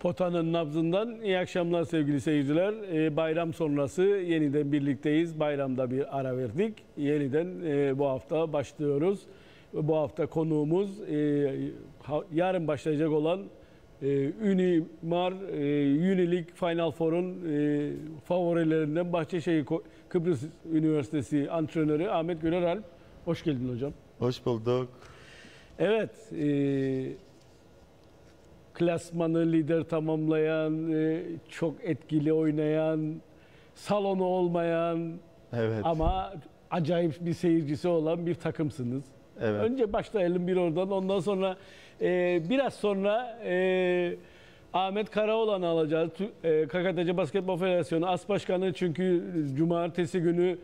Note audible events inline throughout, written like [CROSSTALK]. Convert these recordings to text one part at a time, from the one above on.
Potanın nabzından iyi akşamlar sevgili seyirciler. Ee, bayram sonrası yeniden birlikteyiz. Bayramda bir ara verdik. Yeniden e, bu hafta başlıyoruz. Bu hafta konuğumuz e, yarın başlayacak olan e, Unimar e, Unileague Final Four'un e, favorilerinden Bahçeşehir Kıbrıs Üniversitesi antrenörü Ahmet Güler Alp. Hoş geldin hocam. Hoş bulduk. Evet, e, klasmanı lider tamamlayan, e, çok etkili oynayan, salonu olmayan Evet. ama acayip bir seyircisi olan bir takımsınız. evet. Önce başlayalım bir oradan, ondan sonra e, biraz sonra e, Ahmet Karaoğlan'ı alacağız. E, KKTC Basketbol Federasyonu As Başkanı çünkü cumartesi günü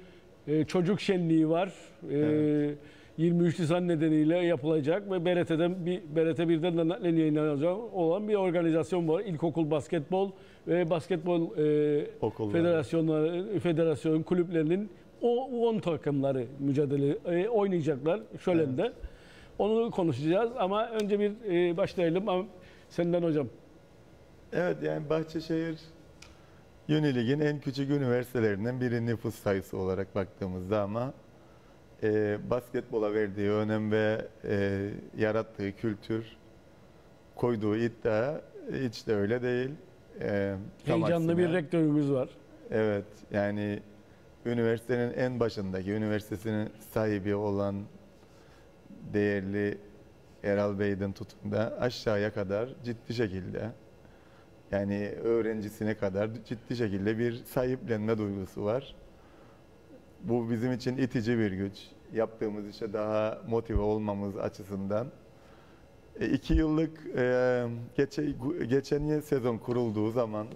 e, çocuk şenliği var. E, Evet. 23 Nisan nedeniyle yapılacak ve BRT'den bir BRT 1'den de naklen yayınlanacak olan bir organizasyon var. İlkokul basketbol ve basketbol e, federasyonları, federasyon kulüplerinin o 10 takımları mücadele e, oynayacaklar şölende. Onu konuşacağız ama önce bir e, başlayalım ama senden hocam. Evet yani Bahçeşehir Unilig'in en küçük üniversitelerinden biri nüfus sayısı olarak baktığımızda ama e, basketbola verdiği önem ve e, yarattığı kültür, koyduğu iddia hiç de öyle değil. E, Heyecanlı bir rektörümüz var. Evet yani üniversitenin en başındaki, üniversitesinin sahibi olan değerli Eral Bey'den tutun da aşağıya kadar ciddi şekilde yani öğrencisine kadar ciddi şekilde bir sahiplenme duygusu var. Bu bizim için itici bir güç. Yaptığımız işe daha motive olmamız açısından. E, iki yıllık e, geçe, geçen sezon kurulduğu zaman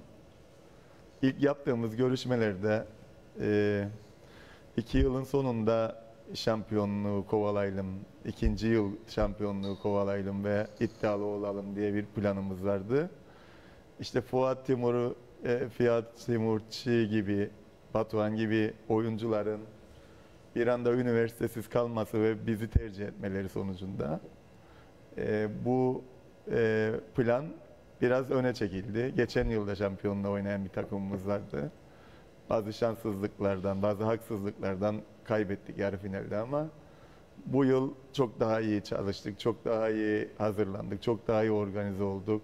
İlk yaptığımız görüşmelerde e, iki yılın sonunda şampiyonluğu kovalayalım, ikinci yıl şampiyonluğu kovalayalım ve iddialı olalım diye bir planımız vardı. İşte Fuat Timur, e, Fiyat Timur Çiğ gibi, Batuhan gibi oyuncuların bir anda üniversitesiz kalması ve bizi tercih etmeleri sonucunda e, bu e, plan biraz öne çekildi. Geçen yılda şampiyonla oynayan bir takımımız vardı. Bazı şanssızlıklardan, bazı haksızlıklardan kaybettik yarı finalde ama bu yıl çok daha iyi çalıştık, çok daha iyi hazırlandık, çok daha iyi organize olduk.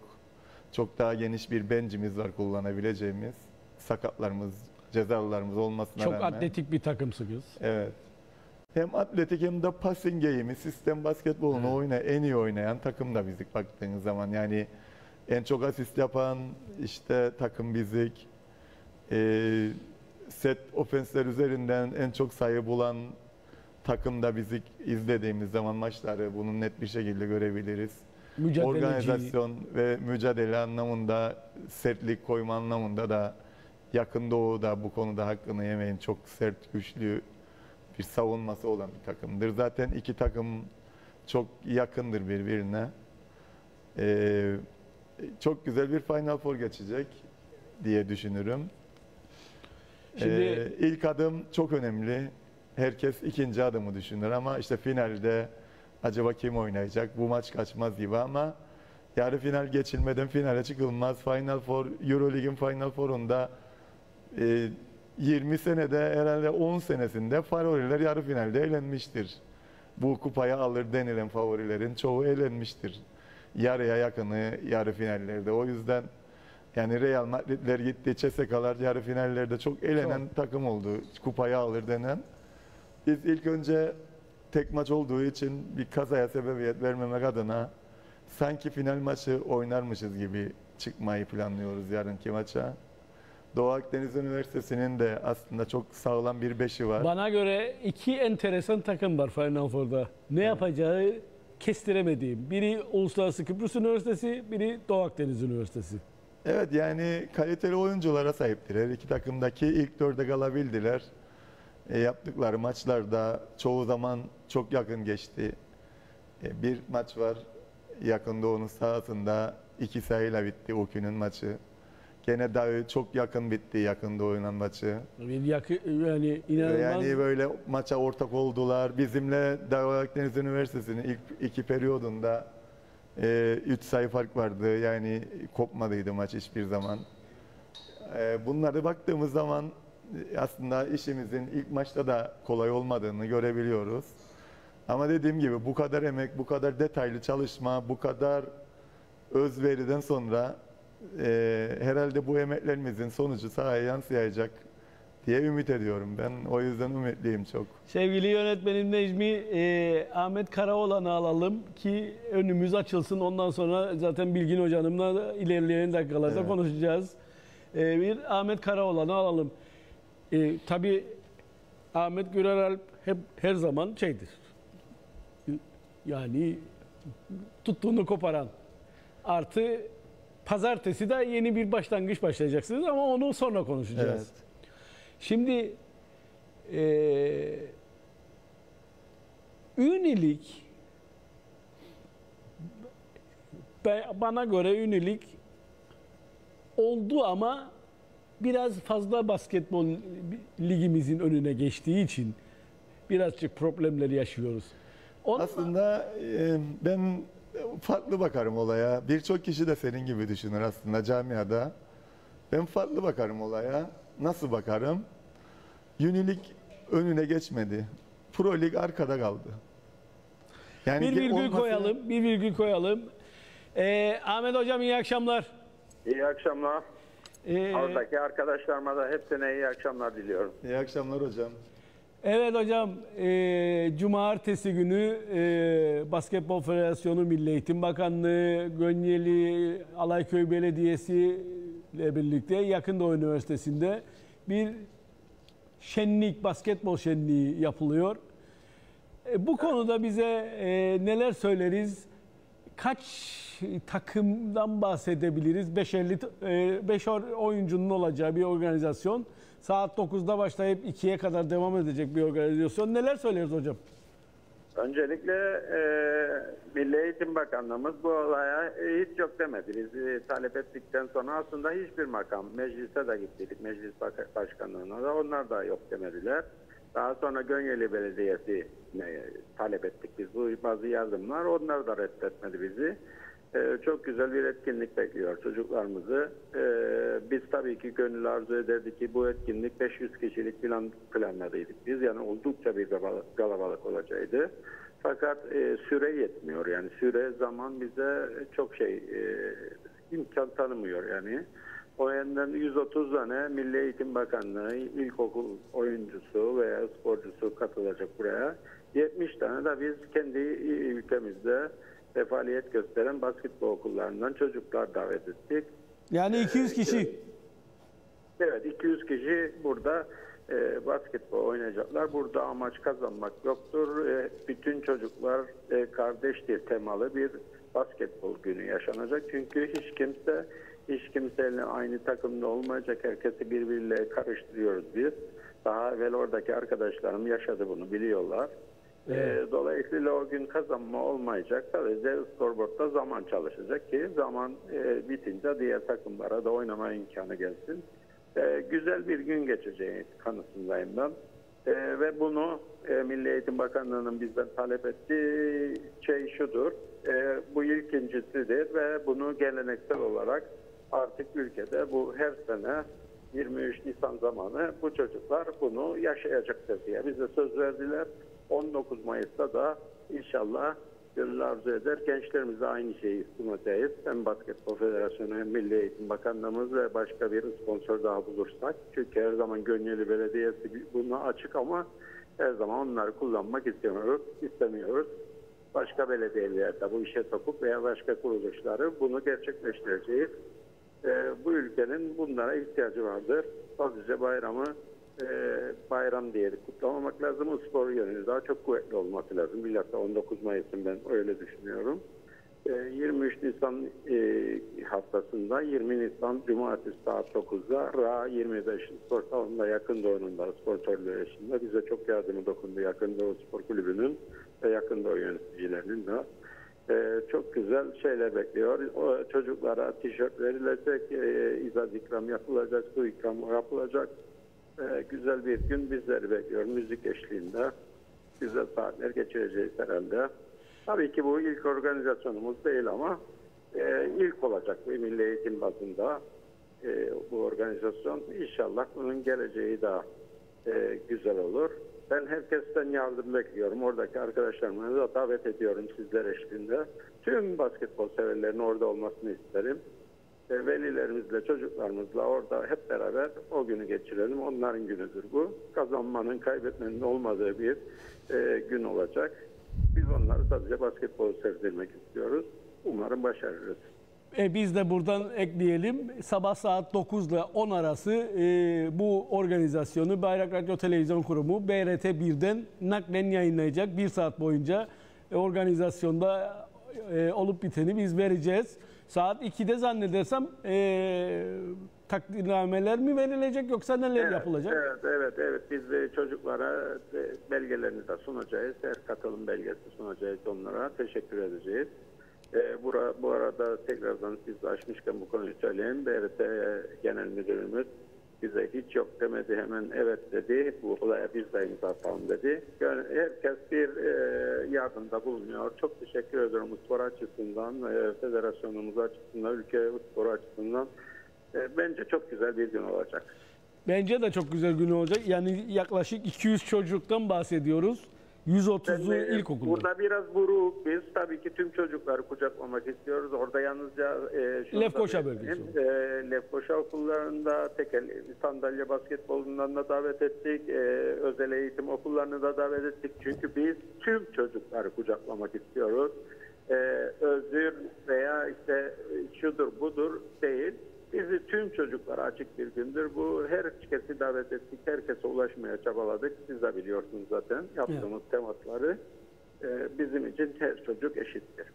Çok daha geniş bir bencimiz var kullanabileceğimiz. Sakatlarımız, cezalılarımız olmasına Çok rağmen. atletik bir takımsınız. Evet. Hem atletik hem de passing game'i, sistem basketbolunu Evet. oyna, en iyi oynayan takım da bizik baktığınız zaman. Yani en çok asist yapan işte takım bizik. Ee, set ofensler üzerinden en çok sayı bulan takım da bizik izlediğimiz zaman maçları bunu net bir şekilde görebiliriz. Organizasyon ve mücadele anlamında, sertlik koyma anlamında da yakın doğuda bu konuda hakkını yemeyin. Çok sert, güçlü bir savunması olan bir takımdır. Zaten iki takım çok yakındır birbirine. Ee, çok güzel bir Final Four geçecek diye düşünürüm. Şimdi- Ee, ilk adım çok önemli. Herkes ikinci adımı düşünür ama işte finalde acaba kim oynayacak? Bu maç kaçmaz gibi ama yarı final geçilmeden finale çıkılmaz. Final Four, Euroleague'in Final Four'unda e, 20 senede herhalde 10 senesinde favoriler yarı finalde elenmiştir. Bu kupayı alır denilen favorilerin çoğu elenmiştir. Yarıya yakını yarı finallerde. O yüzden yani Real Madrid'ler gitti, CSK'lar yarı finallerde çok elenen takım oldu. Kupayı alır denen. Biz ilk önce tek maç olduğu için bir kazaya sebebiyet vermemek adına sanki final maçı oynarmışız gibi çıkmayı planlıyoruz yarınki maça. Doğu Akdeniz Üniversitesi'nin de aslında çok sağlam bir beşi var. Bana göre iki enteresan takım var Final Four'da. Ne yapacağı kestiremediğim. Biri Uluslararası Kıbrıs Üniversitesi, biri Doğu Akdeniz Üniversitesi. Evet yani kaliteli oyunculara sahiptir. Her iki takımdaki ilk dörde kalabildiler. E, yaptıkları maçlarda çoğu zaman çok yakın geçti. E, bir maç var yakın doğunun sahasında iki sayıyla bitti o günün maçı. Gene daha çok yakın bitti yakında oynanan maçı. Yakı, yani inanılmaz. Yani böyle maça ortak oldular. Bizimle Doğu Akdeniz Üniversitesi'nin ilk iki periyodunda 3 sayı fark vardı. Yani kopmadıydı maç hiçbir zaman. Ee, bunlara baktığımız zaman e, aslında işimizin ilk maçta da kolay olmadığını görebiliyoruz. Ama dediğim gibi bu kadar emek, bu kadar detaylı çalışma, bu kadar özveriden sonra e, herhalde bu emeklerimizin sonucu sahaya yansıyacak diye ümit ediyorum. Ben o yüzden ümitliyim çok. Sevgili yönetmenim Necmi, e, Ahmet Karaoğlan'ı alalım ki önümüz açılsın. Ondan sonra zaten Bilgin Hocam'la ilerleyen dakikalarda Evet. konuşacağız. E, bir Ahmet Karaoğlan'ı alalım. E, tabii Ahmet Güreralp hep her zaman şeydir. Yani tuttuğunu koparan. Artı pazartesi de yeni bir başlangıç başlayacaksınız ama onu sonra konuşacağız. Evet. Şimdi eee Ünilik bana göre Ünilik oldu ama biraz fazla basketbol ligimizin önüne geçtiği için birazcık problemler yaşıyoruz. On- Aslında e, ben farklı bakarım olaya. Birçok kişi de senin gibi düşünür aslında camiada. Ben farklı bakarım olaya. Nasıl bakarım? Unilik önüne geçmedi. Pro Lig arkada kaldı. Yani bir virgül olması- koyalım, bir virgül koyalım. Eee, Ahmet Hocam iyi akşamlar. İyi akşamlar. Eee, Oradaki arkadaşlarıma da hepsine iyi akşamlar diliyorum. İyi akşamlar hocam. Evet hocam, e, cumartesi günü e, Basketbol Federasyonu Milli Eğitim Bakanlığı, Gönyeli Alayköy Belediyesi ile birlikte Yakındağ Üniversitesi'nde bir şenlik, basketbol şenliği yapılıyor. E, bu konuda bize e, neler söyleriz? Kaç takımdan bahsedebiliriz? 550 e, 5 oyuncunun olacağı bir organizasyon. Saat 9'da başlayıp 2'ye kadar devam edecek bir organizasyon. Neler söyleriz hocam? Öncelikle e, Milli Eğitim Bakanlığımız bu olaya hiç yok demedi. Biz e, talep ettikten sonra aslında hiçbir makam, meclise de gittik, meclis başkanlığına da onlar da yok demediler. Daha sonra Gönyeli Belediyesi e, talep ettik biz bu bazı yardımlar, onlar da reddetmedi bizi. E, çok güzel bir etkinlik bekliyor çocuklarımızı. E, biz tabii ki gönül arzu ederdik ki bu etkinlik 500 kişilik plan planladıydık biz. Yani oldukça bir kalabalık, olacaktı. Fakat e, süre yetmiyor. Yani süre zaman bize çok şey e, imkan tanımıyor yani. O yönden 130 tane Milli Eğitim Bakanlığı ilkokul oyuncusu veya sporcusu katılacak buraya. 70 tane de biz kendi ülkemizde e, faaliyet gösteren basketbol okullarından çocuklar davet ettik. Yani 200 kişi. Evet 200 kişi burada e, basketbol oynayacaklar. Burada amaç kazanmak yoktur. E, bütün çocuklar e, kardeştir temalı bir basketbol günü yaşanacak. Çünkü hiç kimse hiç kimseyle aynı takımda olmayacak. Herkesi birbiriyle karıştırıyoruz biz. Daha evvel oradaki arkadaşlarım yaşadı bunu biliyorlar. E, dolayısıyla o gün kazanma olmayacak. Sadece skorboardta zaman çalışacak ki zaman e, bitince diğer takımlara da oynama imkanı gelsin. E, güzel bir gün geçeceği kanısındayım ben. E, ve bunu e, Milli Eğitim Bakanlığı'nın bizden talep ettiği şey şudur. E, bu ilkincisidir ve bunu geleneksel olarak artık ülkede bu her sene 23 Nisan zamanı bu çocuklar bunu yaşayacaktır diye bize söz verdiler. 19 Mayıs'ta da inşallah gönül arzu eder. Gençlerimize aynı şeyi sunacağız. Hem Basketbol Federasyonu hem Milli Eğitim Bakanlığımız ve başka bir sponsor daha bulursak. Çünkü her zaman Gönyeli Belediyesi buna açık ama her zaman onları kullanmak istemiyoruz. istemiyoruz. Başka belediyeler de bu işe sokup veya başka kuruluşları bunu gerçekleştireceğiz. Ee, bu ülkenin bunlara ihtiyacı vardır. Sadece bayramı e, bayram diye kutlamamak lazım. O spor yönünü daha çok kuvvetli olması lazım. Bilhassa 19 Mayıs'ın ben öyle düşünüyorum. E, 23 Nisan e, haftasında 20 Nisan Cumartesi saat 9'da RA 25 spor salonunda yakın doğununda sponsorluğu yaşında bize çok yardımı dokundu Yakın Doğu Spor Kulübü'nün ve Yakın Doğu yöneticilerinin de. Ee, çok güzel şeyler bekliyor. O çocuklara tişört verilecek, e, izaz ikram yapılacak, su ikramı yapılacak. Ee, güzel bir gün bizleri bekliyor müzik eşliğinde. Güzel saatler geçireceğiz herhalde. Tabii ki bu ilk organizasyonumuz değil ama e, ilk olacak bir milli eğitim bazında e, bu organizasyon. İnşallah bunun geleceği daha e, güzel olur. Ben herkesten yardım bekliyorum. Oradaki arkadaşlarımı da davet ediyorum sizler eşliğinde. Tüm basketbol severlerin orada olmasını isterim. E, velilerimizle, çocuklarımızla orada hep beraber o günü geçirelim. Onların günüdür bu. Kazanmanın, kaybetmenin olmadığı bir e, gün olacak. Biz onları sadece basketbol sevdirmek istiyoruz. Umarım başarırız. E, biz de buradan ekleyelim. Sabah saat 9 ile 10 arası e, bu organizasyonu Bayrak Radyo Televizyon Kurumu BRT 1'den naklen yayınlayacak. Bir saat boyunca e, organizasyonda e, olup biteni biz vereceğiz. Saat 2'de zannedersem e, takdirnameler mi verilecek yoksa neler Evet, yapılacak? Evet, evet, evet. Biz de çocuklara belgelerini de sunacağız. Her katılım belgesi sunacağız onlara. Teşekkür edeceğiz. Ee, bura, bu arada tekrardan siz açmışken bu konuyu söyleyeyim. BRT Genel Müdürümüz bize hiç yok demedi hemen evet dedi. Bu olaya biz de imza atalım dedi. Yani herkes bir e, yardımda bulunuyor. Çok teşekkür ediyorum spor açısından, e, federasyonumuz açısından, ülke sporu açısından. E, bence çok güzel bir gün olacak. Bence de çok güzel gün olacak. Yani yaklaşık 200 çocuktan bahsediyoruz. 130'u Ben de ilkokulda. Burada biraz buruk. Biz tabii ki tüm çocukları kucaklamak istiyoruz. Orada yalnızca e, Lefkoşa bölgesi. E, Lefkoşa okullarında tekel sandalye basketbolundan da davet ettik. E, özel eğitim okullarını da davet ettik. Çünkü biz tüm çocukları kucaklamak istiyoruz. E, özür veya işte şudur budur değil. Bizi tüm çocuklara açık bir gündür. Bu herkesi davet ettik. Herkese ulaşmaya çabaladık. Siz de biliyorsunuz zaten yaptığımız temasları. Ee, bizim için her çocuk eşittir.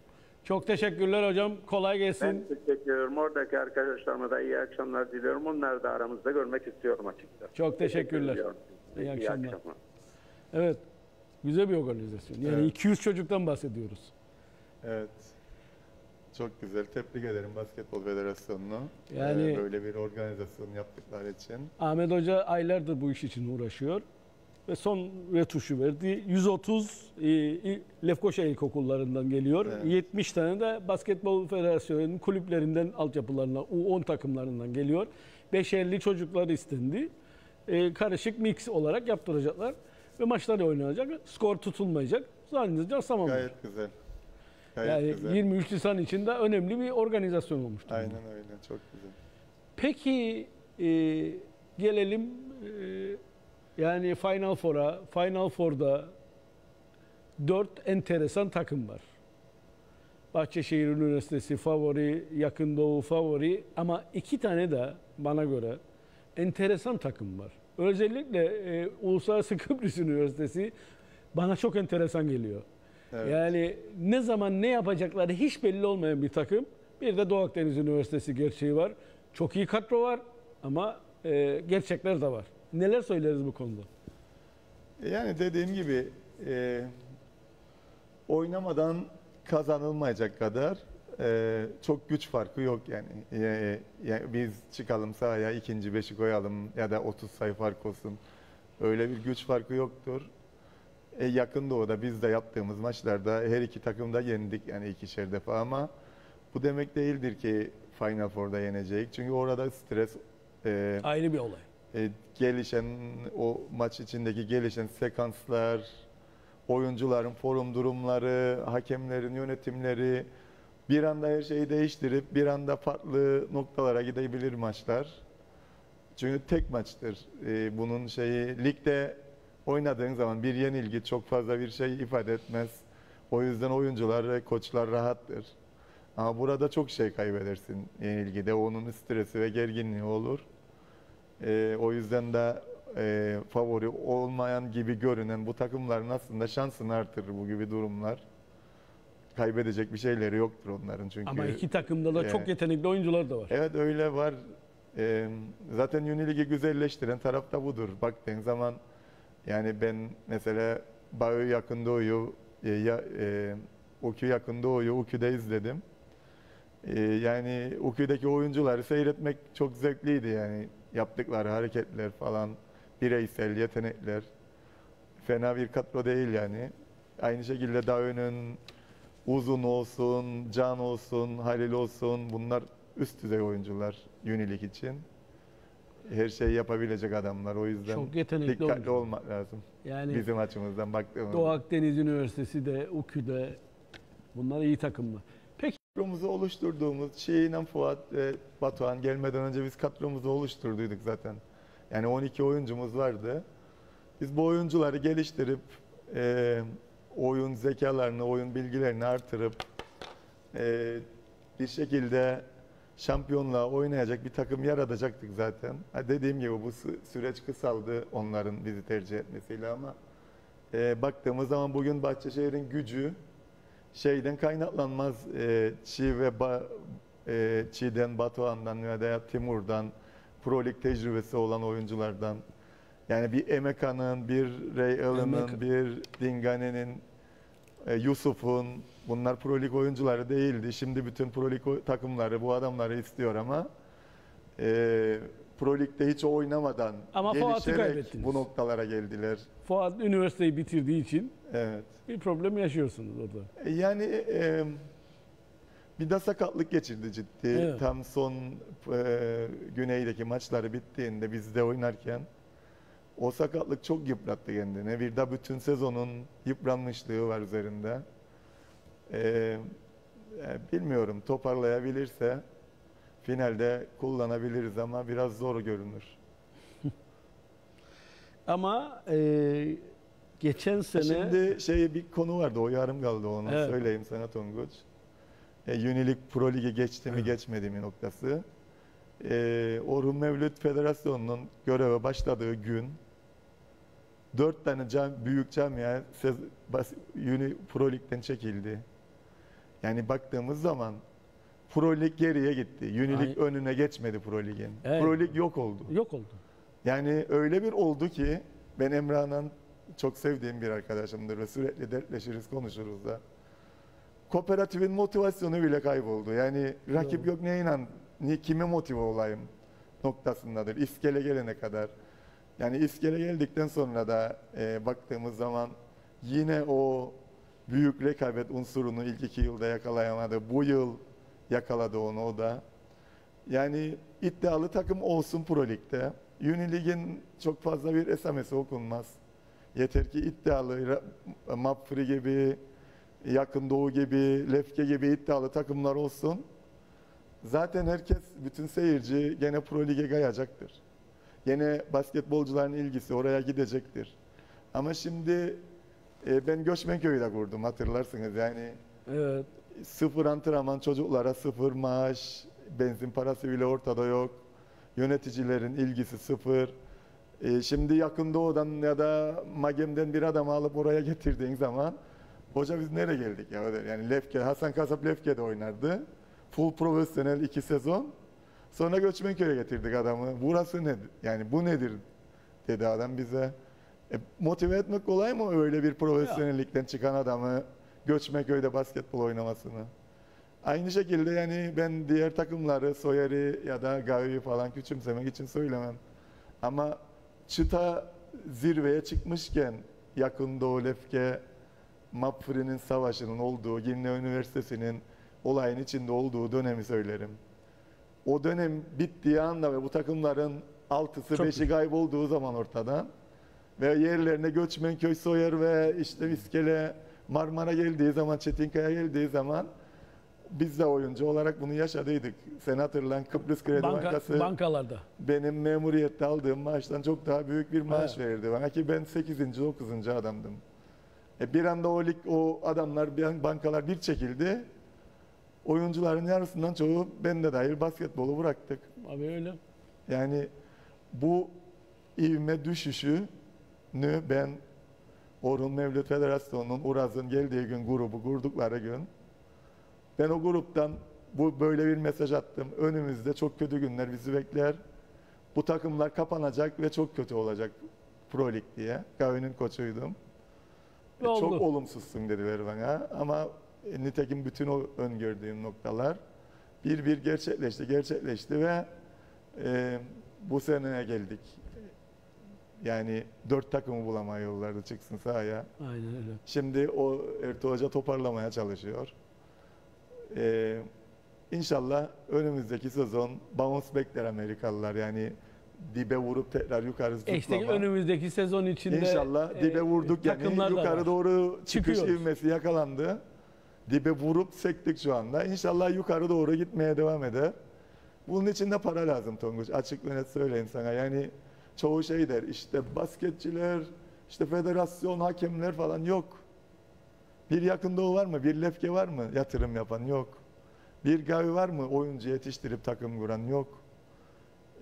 Çok teşekkürler hocam. Kolay Ben gelsin. teşekkür ediyorum. Oradaki arkadaşlarıma da iyi akşamlar diliyorum. Onları da aramızda görmek istiyorum açıkçası. Çok teşekkürler. ediyorum. İyi akşamlar. akşamlar. Evet. Güzel bir organizasyon. Yani Evet. 200 çocuktan bahsediyoruz. Evet. Çok güzel. Tebrik ederim Basketbol Federasyonu'nu. Yani- Ee, böyle bir organizasyon yaptıkları için. Ahmet Hoca aylardır bu iş için uğraşıyor. Ve son retuşu verdi. 130 e, il- Lefkoşa ilkokullarından geliyor. Evet. 70 tane de Basketbol Federasyonu'nun kulüplerinden, altyapılarından, U10 takımlarından geliyor. 550 çocuklar istendi. E, karışık mix olarak yaptıracaklar. Ve maçlar oynanacak. Skor tutulmayacak. Zannedince tamam. Gayet güzel. Gayet Yani güzel. 23 Nisan için de önemli bir organizasyon olmuştu. Aynen öyle. Çok güzel. Peki e, gelelim e, yani Final Four'a. Final Four'da dört enteresan takım var. Bahçeşehir Üniversitesi favori, Yakın Doğu favori ama iki tane de bana göre enteresan takım var. Özellikle e, Uluslararası [LAUGHS] Kıbrıs Üniversitesi bana çok enteresan geliyor. Evet. Yani ne zaman ne yapacakları hiç belli olmayan bir takım. Bir de Doğu Akdeniz Üniversitesi gerçeği var. Çok iyi kadro var ama e, gerçekler de var. Neler söyleriz bu konuda? Yani dediğim gibi e, oynamadan kazanılmayacak kadar e, çok güç farkı yok yani. E, yani biz çıkalım sahaya ikinci beşi koyalım ya da 30 sayı fark olsun. Öyle bir güç farkı yoktur. E, yakın doğuda biz de yaptığımız maçlarda her iki takım da yendik yani ikişer defa ama bu demek değildir ki Final Four'da yenecek. Çünkü orada stres e, Ayrı bir olay. e, gelişen o maç içindeki gelişen sekanslar, oyuncuların forum durumları, hakemlerin yönetimleri bir anda her şeyi değiştirip bir anda farklı noktalara gidebilir maçlar. Çünkü tek maçtır. E, bunun şeyi ligde oynadığın zaman bir yenilgi çok fazla bir şey ifade etmez. O yüzden oyuncular ve koçlar rahattır. Ama burada çok şey kaybedersin yenilgide. Onun stresi ve gerginliği olur. Ee, o yüzden de e, favori olmayan gibi görünen bu takımların aslında şansını artırır bu gibi durumlar. Kaybedecek bir şeyleri yoktur onların çünkü. Ama iki takımda da çok Evet. yetenekli oyuncular da var. Evet öyle var. Ee, zaten Uniligi güzelleştiren taraf da budur. Baktığın zaman yani ben mesela Bağı yakın doğuyu, e, ya, e, Ukü yakın doğuyu Ukü'de izledim. E, yani Ukü'deki oyuncuları seyretmek çok zevkliydi yani. Yaptıkları hareketler falan, bireysel yetenekler. Fena bir kadro değil yani. Aynı şekilde Dağı'nın Uzun olsun, Can olsun, Halil olsun bunlar üst düzey oyuncular Unilik için. Her şeyi yapabilecek adamlar. O yüzden Çok yetenekli dikkatli oyuncu. olmak lazım. Yani Bizim açımızdan baktığımızda. Doğu Akdeniz Üniversitesi de, UKÜ'de bunlar iyi takımlar. Peki Kadromuzu oluşturduğumuz Şii'yle Fuat ve Batuhan gelmeden önce biz kadromuzu oluşturduyduk zaten. Yani 12 oyuncumuz vardı. Biz bu oyuncuları geliştirip e, oyun zekalarını, oyun bilgilerini artırıp e, bir şekilde şampiyonluğa oynayacak bir takım yaratacaktık zaten. Ha, dediğim gibi bu sü- süreç kısaldı onların bizi tercih etmesiyle ama e, baktığımız zaman bugün Bahçeşehir'in gücü şeyden kaynaklanmaz. E, Çi ve ba, e, Çi'den, Batuhan'dan veya Timur'dan, Pro Lig tecrübesi olan oyunculardan. Yani bir Emeka'nın, bir Ray Allen'ın, bir Dingane'nin, e, Yusuf'un bunlar Pro Lig oyuncuları değildi. Şimdi bütün Pro Lig takımları bu adamları istiyor ama e, Pro Lig'de hiç oynamadan Ama gelişerek bu noktalara geldiler. Fuat üniversiteyi bitirdiği için Evet. bir problem yaşıyorsunuz orada. Yani e, bir de sakatlık geçirdi ciddi. Evet. Tam son e, güneydeki maçları bittiğinde bizde oynarken o sakatlık çok yıprattı kendini. Bir de bütün sezonun yıpranmışlığı var üzerinde. E, e, bilmiyorum toparlayabilirse finalde kullanabiliriz ama biraz zor görünür. [LAUGHS] Ama e, geçen sene Şimdi şey bir konu vardı o yarım kaldı onu Evet. söyleyeyim sana Tonguç. E, Unilik Pro Lig'e geçti mi Evet. geçmedi mi noktası. E, Orhun Mevlüt Federasyonu'nun göreve başladığı gün dört tane cam, büyük camia Pro Lig'den çekildi. Yani baktığımız zaman Pro Lig geriye gitti. Unilik Ay- önüne geçmedi Pro Lig'in. Evet. Pro Lig yok oldu. yok oldu. Yani öyle bir oldu ki ben Emrah'ın çok sevdiğim bir arkadaşımdır ve sürekli dertleşiriz, konuşuruz da. Kooperatifin motivasyonu bile kayboldu. Yani rakip Doğru. yok ne inan, ni kime motive olayım noktasındadır. İskele gelene kadar. Yani iskele geldikten sonra da e, baktığımız zaman yine o büyük rekabet unsurunu ilk iki yılda yakalayamadı. Bu yıl yakaladı onu o da. Yani iddialı takım olsun Pro Lig'de. Unilig'in çok fazla bir SMS'i okunmaz. Yeter ki iddialı, Mapfre gibi, Yakın Doğu gibi, Lefke gibi iddialı takımlar olsun. Zaten herkes, bütün seyirci gene Pro Lig'e kayacaktır. Gene basketbolcuların ilgisi oraya gidecektir. Ama şimdi e, ben Göçmenköy'de kurdum hatırlarsınız yani Evet. sıfır antrenman çocuklara sıfır maaş, benzin parası bile ortada yok. Yöneticilerin ilgisi sıfır. E, şimdi yakın doğudan ya da Magem'den bir adam alıp oraya getirdiğin zaman hoca biz nereye geldik ya der. Yani Lefke, Hasan Kasap Lefke'de oynardı. Full profesyonel iki sezon. Sonra Göçmenköy'e getirdik adamı. Burası nedir? Yani bu nedir? dedi adam bize. E, motive etmek kolay mı öyle bir profesyonellikten çıkan adamı Göçmenköy'de basketbol oynamasını? Aynı şekilde yani ben diğer takımları Soyer'i ya da Gavi'yi falan küçümsemek için söylemem. Ama çıta zirveye çıkmışken yakın Doğu Lefke, Mapfre'nin savaşının olduğu, Girne Üniversitesi'nin olayın içinde olduğu dönemi söylerim. O dönem bittiği anda ve bu takımların altısı Çok beşi kaybolduğu zaman ortadan ve yerlerine Göçmenköy, Soyer ve işte İskele, Marmara geldiği zaman, Çetinkaya geldiği zaman biz de oyuncu olarak bunu yaşadıydık. Sen hatırlan Kıbrıs Kredi Banka, Bankası bankalarda. benim memuriyette aldığım maaştan çok daha büyük bir maaş Evet. verirdi bana ki ben 8. 9. adamdım. E bir anda o lig, o adamlar, bankalar bir çekildi. Oyuncuların yarısından çoğu ben de dahil basketbolu bıraktık. Abi öyle. Yani bu ivme düşüşünü ben Orhun Mevlüt Federasyonu'nun Uraz'ın geldiği gün grubu kurdukları gün ben o gruptan bu böyle bir mesaj attım. Önümüzde çok kötü günler bizi bekler. Bu takımlar kapanacak ve çok kötü olacak Pro Lig diye. Gavi'nin koçuydum. E, Ve oldu. Çok olumsuzsun dediler bana ama e, nitekim bütün o öngördüğüm noktalar bir bir gerçekleşti, gerçekleşti ve e, bu seneye geldik. Yani dört takımı bulamaya yollarda çıksın sahaya. Aynen öyle. Şimdi o Ertuğ Hoca toparlamaya çalışıyor. Ee, inşallah önümüzdeki sezon bounce backler Amerikalılar yani dibe vurup tekrar yukarı E işte zıplama. önümüzdeki sezon içinde İnşallah e, dibe vurduk yani takımlar da yukarı doğru çıkış Çıkıyoruz. ivmesi yakalandı. Dibe vurup sektik şu anda. İnşallah yukarı doğru gitmeye devam eder. Bunun için de para lazım Tonguç. Açık ve net söyleyeyim sana. Yani çoğu şey der işte basketçiler, işte federasyon, hakemler falan yok. Bir yakın doğu var mı? Bir lefke var mı yatırım yapan? Yok. Bir gavi var mı oyuncu yetiştirip takım kuran? Yok.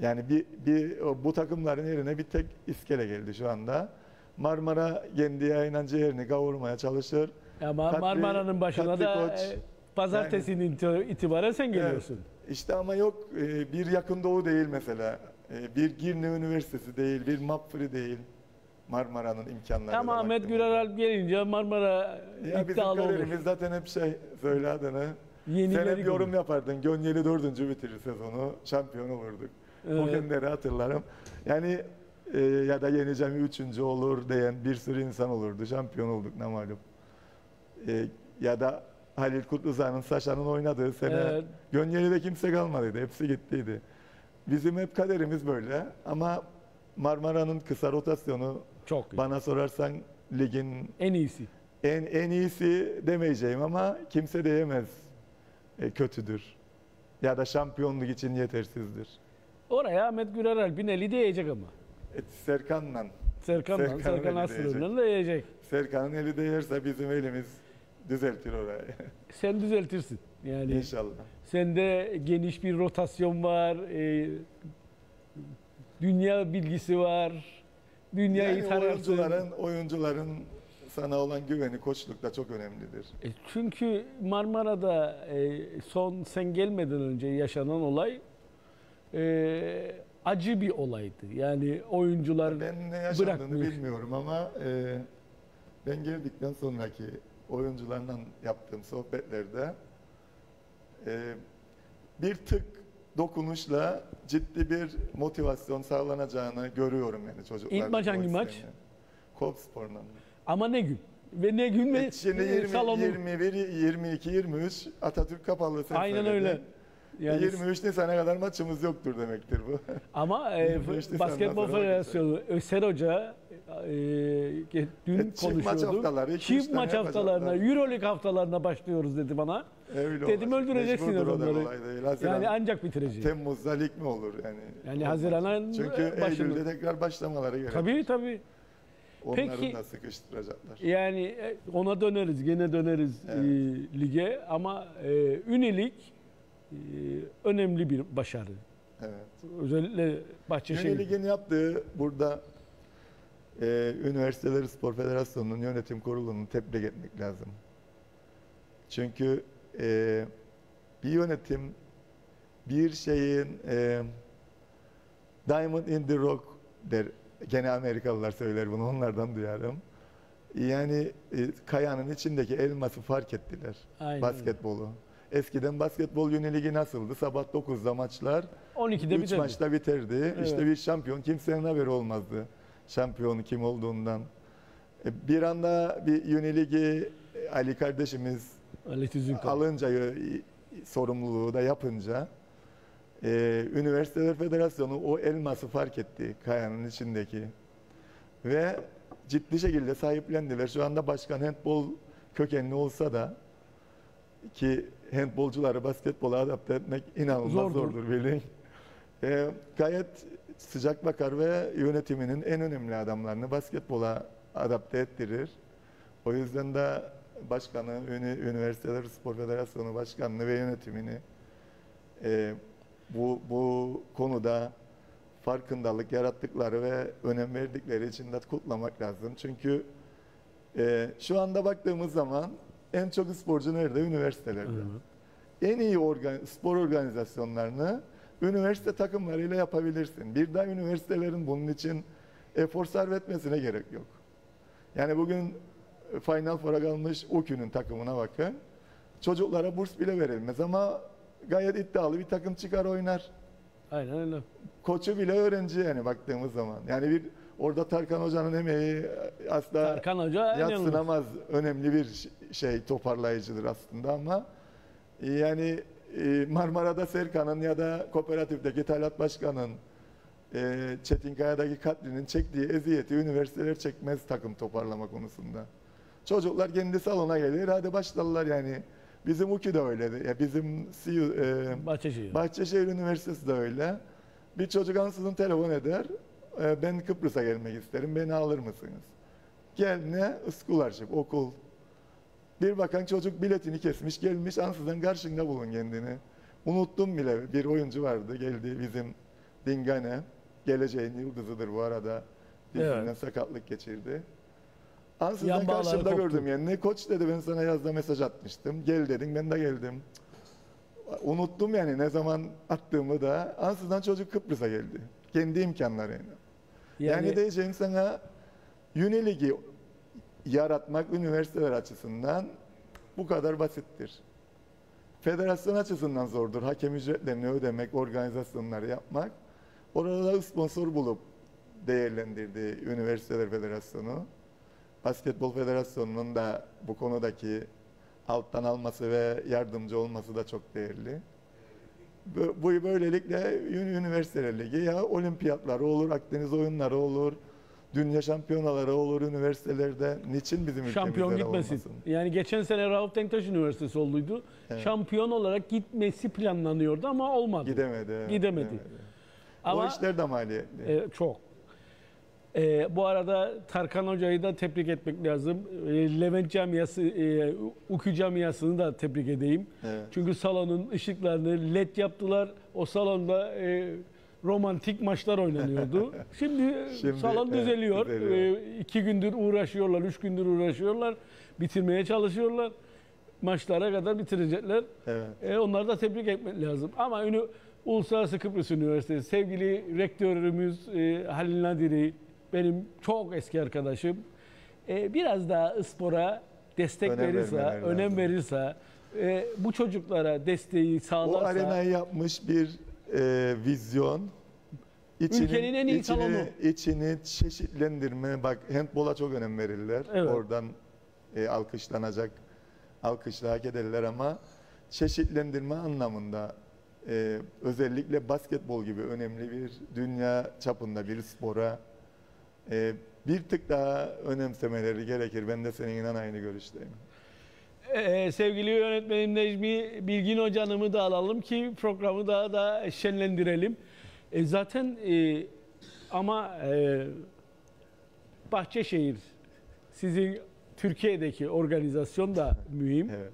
Yani bir, bir bu takımların yerine bir tek iskele geldi şu anda. Marmara kendi inancı yerini kavurmaya çalışır. Ama Katri- Marmara'nın başına Katri da Koç. e, pazartesinin iti- itibaren sen geliyorsun. İşte ama yok e, bir yakın doğu değil mesela. E, Bir Girne Üniversitesi değil, bir MAPFRI değil. Marmara'nın imkanları. Ama Ahmet Güler Alp gelince Marmara Ya bizim iddialı olur. kaderimiz zaten hep şey söyle adını. Sen Yenileri hep yorum gibi. yapardın. Gönyeli dördüncü bitirir sezonu. Şampiyon olurduk. O Evet. günleri hatırlarım. Yani e, ya da yeneceğim üçüncü olur diyen bir sürü insan olurdu. Şampiyon olduk ne malum. E, ya da Halil Kutluzan'ın Saşa'nın oynadığı sene Evet. Gönyeli'de kimse kalmadıydı. Hepsi gittiydi. Bizim hep kaderimiz böyle. Ama Marmara'nın kısa rotasyonu Çok iyi. bana sorarsan ligin En iyisi. en en iyisi demeyeceğim ama kimse diyemez e, kötüdür. Ya da şampiyonluk için yetersizdir. Oraya Ahmet Güler Alp'in eli değecek ama. E, Serkan'la Serkan'la, Serkan eli Aslı'nın değecek. Serkan'ın eli değerse bizim elimiz düzeltir orayı. Sen düzeltirsin. Yani İnşallah. Sende geniş bir rotasyon var. e, dünya bilgisi var. Dünyayı Yani tararsın. oyuncuların oyuncuların sana olan güveni koçlukta çok önemlidir. E, çünkü Marmara'da e, son sen gelmeden önce yaşanan olay e, acı bir olaydı. Yani oyuncular Ben ne yaşandığını bırakmıyor. bilmiyorum ama e, ben geldikten sonraki oyuncularla yaptığım sohbetlerde e, bir tık dokunuşla ciddi bir motivasyon sağlanacağını görüyorum yani çocuklar. İlk maç hangi maç? Kopspor'la. ama ne gün ve ne gün ve E, Şimdi e, 20, salonu 21, 22, 23 Atatürk kapalı sen aynen söyledin. öyle. Yani 23 Nisan'a kadar maçımız yoktur demektir bu. ama e, [LAUGHS] 23 Nisan'dan Basketbol Federasyonu Öser Hoca e, dün E, çift maç konuşuyorduk. haftaları, Çift maç haftalarına, yapacaklar. Euroleague haftalarına başlıyoruz dedi bana. Öyle Dedim, olmaz. öldüreceksin adamları. Haziran, Yani ancak bitireceğiz. Temmuz'da lig mi olur yani? Yani Olmaz. Haziran'ın Çünkü başında. Eylül'de tekrar başlamaları gerekir. Tabii tabii. Onların Peki- da sıkıştıracaklar. Yani e, ona döneriz, gene döneriz Evet. e, lige ama e, Ünilik e, önemli bir başarı. Evet. Özellikle Bahçeşehir. Yeni Lig'in yaptığı burada e, Üniversiteleri Spor Federasyonu'nun yönetim kurulunu tebrik etmek lazım. Çünkü e, bir yönetim bir şeyin e, Diamond in the Rock der. Gene Amerikalılar söyler bunu onlardan duyarım. Yani e, kayanın içindeki elması fark ettiler. Aynen. Basketbolu. Eskiden basketbol yöneligi nasıldı? Sabah 9'da maçlar, 12'de 3 bitirdi. maçta bitirdi. İşte Evet. bir şampiyon kimsenin haberi olmazdı. Şampiyonu kim olduğundan. E, Bir anda bir yöneligi e, Ali kardeşimiz Ali alınca e, sorumluluğu da yapınca e, Üniversiteler Federasyonu o elması fark etti kayanın içindeki ve ciddi şekilde sahiplendiler. Şu anda başkan handbol kökenli olsa da ki handbolcuları basketbola adapte etmek inanılmaz Zordur. zordur, bilin. E, gayet sıcak bakar ve yönetiminin en önemli adamlarını basketbola adapte ettirir. O yüzden de başkanı, Üniversiteler Spor Federasyonu Başkanlığı ve yönetimini e, bu, bu konuda farkındalık yarattıkları ve önem verdikleri için de kutlamak lazım. Çünkü e, şu anda baktığımız zaman en çok sporcu nerede? Üniversitelerde. En iyi organ, spor organizasyonlarını üniversite takımlarıyla yapabilirsin. Bir daha üniversitelerin bunun için efor sarf etmesine gerek yok. Yani bugün Final Four'a kalmış UKÜ'nün takımına bakın. Çocuklara burs bile verilmez ama gayet iddialı bir takım çıkar oynar. Aynen öyle. Koçu bile öğrenci yani baktığımız zaman. Yani bir orada Tarkan Hoca'nın emeği asla Tarkan Hoca yatsınamaz. Önemli bir şey toparlayıcıdır aslında ama Yani Marmara'da Serkan'ın ya da kooperatifteki Talat Başkan'ın e, Çetinkaya'daki Katri'nin çektiği eziyeti üniversiteler çekmez takım toparlama konusunda. Çocuklar kendi salona gelir hadi başlarlar yani. Bizim UKİ de öyle. Ya bizim CU, e, Bahçeşehir. Bahçeşehir Üniversitesi de öyle. Bir çocuk ansızın telefon eder. "E, Ben Kıbrıs'a gelmek isterim. Beni alır mısınız? Gel ne? Scholarship, okul. Bir bakan çocuk biletini kesmiş, gelmiş ansızın karşında bulun kendini. Unuttum bile. Bir oyuncu vardı, geldi bizim Dingane. Geleceğin yıldızıdır bu arada. Dizinden Evet. sakatlık geçirdi. Ansızın Yan karşımda koptu. gördüm yani. Koç dedi ben sana yazda mesaj atmıştım. Gel dedin ben de geldim. Unuttum yani ne zaman attığımı da. Ansızdan çocuk Kıbrıs'a geldi. Kendi imkanlarıyla. Yani, diyeceğim sana Uniligi yaratmak üniversiteler açısından bu kadar basittir. Federasyon açısından zordur. Hakem ücretlerini ödemek, organizasyonları yapmak. Orada da sponsor bulup değerlendirdi Üniversiteler Federasyonu. Basketbol Federasyonu'nun da bu konudaki alttan alması ve yardımcı olması da çok değerli. Bu böylelikle ün- üniversiteler ligi ya olimpiyatları olur, Akdeniz oyunları olur, dünya şampiyonaları olur üniversitelerde. Niçin bizim Şampiyon ülkemizde de gitmesin. olmasın? Yani geçen sene Rauf Denktaş Üniversitesi olduydu. Evet. Şampiyon olarak gitmesi planlanıyordu ama olmadı. Gidemedi. evet, Gidemedi. Ama o işler de maliyetli. e, çok. E, bu arada Tarkan Hoca'yı da tebrik etmek lazım. E, Levent Camiası, e, UKÜ Camiası'nı da tebrik edeyim. Evet. Çünkü salonun ışıklarını led yaptılar. O salonda e, romantik maçlar oynanıyordu. [LAUGHS] Şimdi, Şimdi, salon düzeliyor. düzeliyor. E, iki gündür uğraşıyorlar, üç gündür uğraşıyorlar. Bitirmeye çalışıyorlar. Maçlara kadar bitirecekler. Evet. E, onları da tebrik etmek lazım. Ama ünü, Uluslararası Kıbrıs Üniversitesi sevgili rektörümüz e, Halil Nadiri benim çok eski arkadaşım. E, biraz daha spora destek Önem verirse, önem lazım. verirse, e, bu çocuklara desteği O sağlarsa arenayı yapmış bir e, vizyon. Ülkenin en iyi içini, salonu. içini çeşitlendirme. Bak handbola çok önem verirler. Evet. Oradan e, alkışlanacak, alkışla hak ederler ama çeşitlendirme anlamında e, özellikle basketbol gibi önemli bir dünya çapında bir spora e, bir tık daha önemsemeleri gerekir. Ben de seninle aynı görüşteyim. Ee, sevgili yönetmenim Necmi Bilgin Hoca'nımı da alalım ki programı daha da şenlendirelim. E, zaten e, ama e, Bahçeşehir sizin Türkiye'deki organizasyon da mühim. Evet.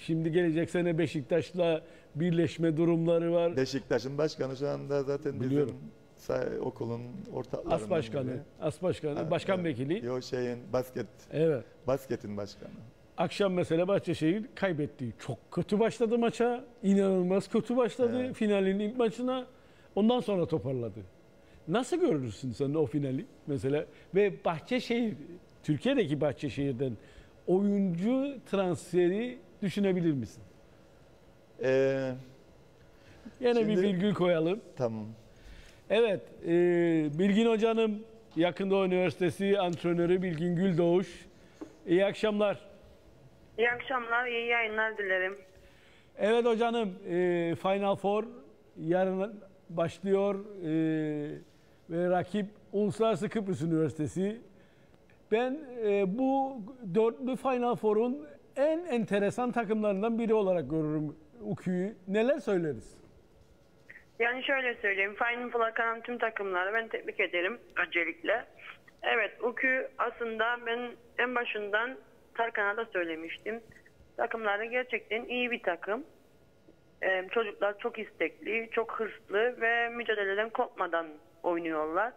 Şimdi gelecek sene Beşiktaş'la birleşme durumları var. Beşiktaş'ın başkanı şu anda zaten Biliyorum. bizim okulun ortaklarından As başkanı, biri. as başkanı, Ha, başkan evet. vekili. Yo şeyin basket Evet. basketin başkanı. Akşam mesela Bahçeşehir kaybetti. Çok kötü başladı maça. İnanılmaz kötü başladı Evet. finalin ilk maçına. Ondan sonra toparladı. Nasıl görürsün sen o finali mesela? Ve Bahçeşehir, Türkiye'deki Bahçeşehir'den oyuncu transferi düşünebilir misin? Ee, Yine bir Şimdi- virgül koyalım. tamam. Evet, e, Bilgin Hoca'nın Yakında Üniversitesi antrenörü Bilgin Güldoğuş. İyi akşamlar. İyi akşamlar, iyi yayınlar dilerim. Evet hocanım, e, Final Four yarın başlıyor e, ve rakip Uluslararası Kıbrıs Üniversitesi. Ben e, bu dörtlü Final Four'un en enteresan takımlarından biri olarak görürüm UKÜ'yü. Neler söyleriz? Yani şöyle söyleyeyim, Final Four'a kalan tüm takımları ben tebrik ederim öncelikle. Evet, UKÜ aslında ben en başından Tarkan'a da söylemiştim. Takımları gerçekten iyi bir takım. Ee, çocuklar çok istekli, çok hırslı ve mücadeleden kopmadan oynuyorlar.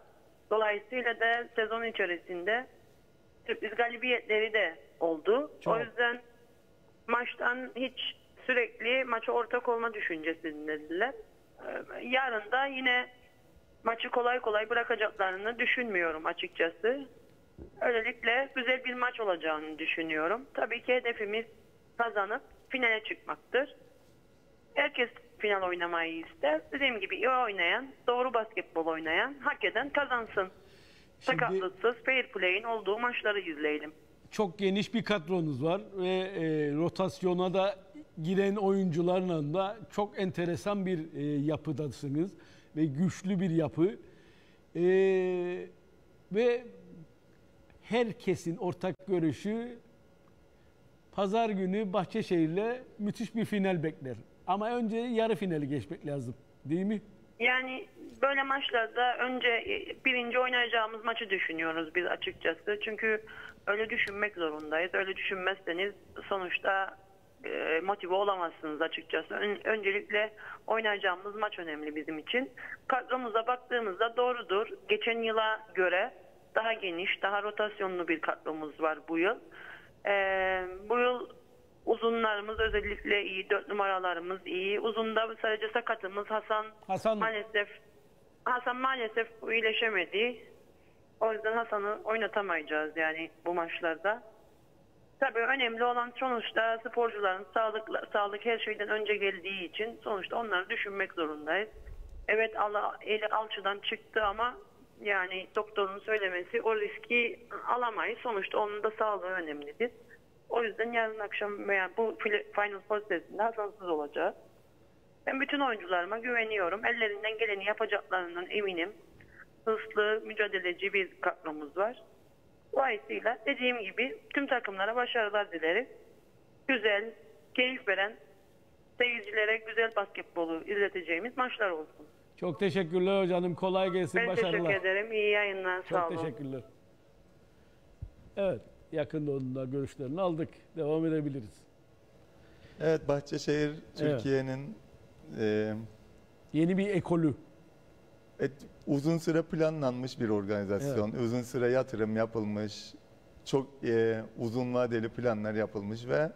Dolayısıyla da sezon içerisinde sürpriz galibiyetleri de oldu. Çok. O yüzden maçtan hiç sürekli maça ortak olma düşüncesindeler. Ee, Yarın da yine maçı kolay kolay bırakacaklarını düşünmüyorum açıkçası. Öylelikle güzel bir maç olacağını düşünüyorum. Tabii ki hedefimiz kazanıp finale çıkmaktır. Herkes final oynamayı ister. Dediğim gibi iyi oynayan, doğru basketbol oynayan, hak eden kazansın. Şimdi- Sakatlıksız, fair play'in olduğu maçları izleyelim. Çok geniş bir kadronuz var ve e, rotasyona da giren oyuncularla da çok enteresan bir e, yapıdasınız ve güçlü bir yapı. E, ve herkesin ortak görüşü pazar günü Bahçeşehir'le müthiş bir final bekler. Ama önce yarı finali geçmek lazım. Değil mi? Yani böyle maçlarda önce e, birinci oynayacağımız maçı düşünüyoruz biz açıkçası. Çünkü öyle düşünmek zorundayız. Öyle düşünmezseniz sonuçta e, motive olamazsınız açıkçası. Ön- öncelikle oynayacağımız maç önemli bizim için. Kadromuza baktığımızda doğrudur. Geçen yıla göre daha geniş, daha rotasyonlu bir kadromuz var bu yıl. E, bu yıl uzunlarımız özellikle iyi, dört numaralarımız iyi. Uzunda sadece sakatımız Hasan Hasan maalesef Hasan maalesef iyileşemedi. O yüzden Hasan'ı oynatamayacağız yani bu maçlarda. Tabii önemli olan sonuçta sporcuların sağlık, sağlık her şeyden önce geldiği için sonuçta onları düşünmek zorundayız. Evet Allah eli alçıdan çıktı ama yani doktorun söylemesi o riski alamayız. Sonuçta onun da sağlığı önemlidir. O yüzden yarın akşam veya bu Final Four serisinde Hasansız olacağız. Ben bütün oyuncularıma güveniyorum. Ellerinden geleni yapacaklarından eminim. Hırslı, mücadeleci bir kadromuz var. Dolayısıyla dediğim gibi tüm takımlara başarılar dilerim. Güzel, keyif veren, seyircilere güzel basketbolu izleteceğimiz maçlar olsun. Çok teşekkürler hocanım. Kolay gelsin. Ben Başarılar. teşekkür ederim. İyi yayınlar. Sağ Çok olun. teşekkürler. Evet, yakın doğumda görüşlerini aldık. Devam edebiliriz. Evet Bahçeşehir Türkiye'nin e, Yeni bir ekolü. et, uzun süre planlanmış bir organizasyon. Uzun süre yatırım yapılmış. Çok e, uzun vadeli planlar yapılmış ve